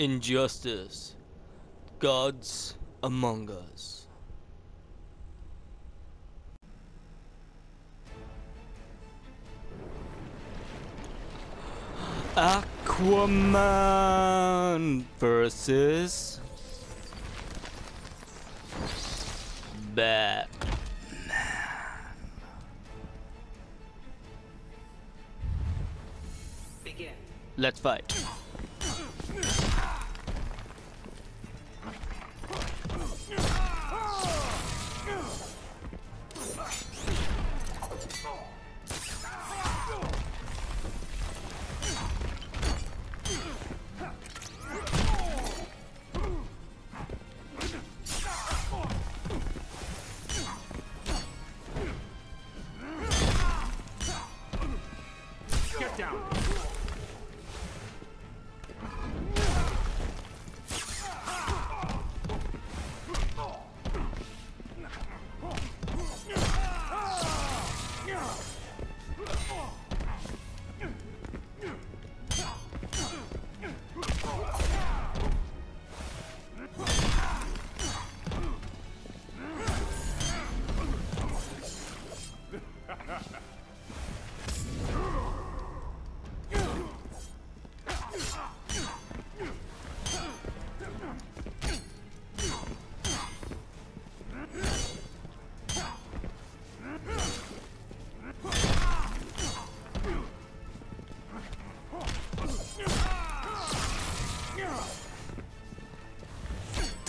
Injustice. Gods among us. Aquaman versus Batman. Begin. Let's fight. Down.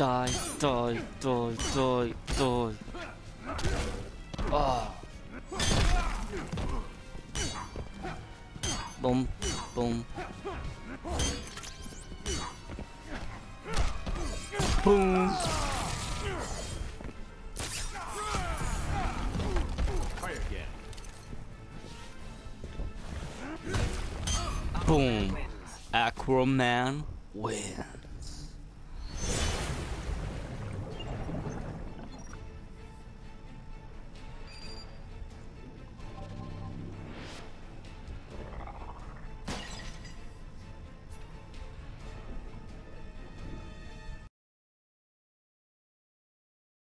Die, die, die, die, die. Ah. Boom, boom. Boom. Boom. Aquaman wins.